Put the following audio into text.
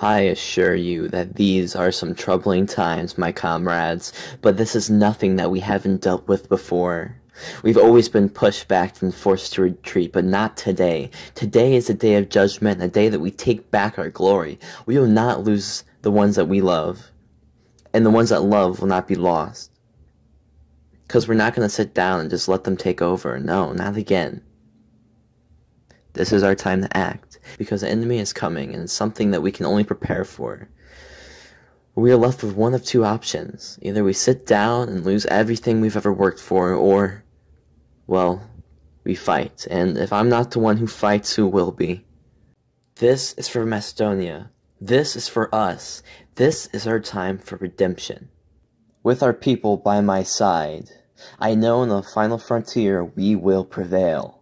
I assure you that these are some troubling times, my comrades, but this is nothing that we haven't dealt with before. We've always been pushed back and forced to retreat, but not today. Today is a day of judgment, a day that we take back our glory. We will not lose the ones that we love, and the ones that love will not be lost. Because we're not going to sit down and just let them take over. No, not again. This is our time to act, because the enemy is coming, and it's something that we can only prepare for. We are left with one of two options. Either we sit down and lose everything we've ever worked for, or, well, we fight. And if I'm not the one who fights, who will be? This is for Macedonia. This is for us. This is our time for redemption. With our people by my side, I know in the final frontier we will prevail.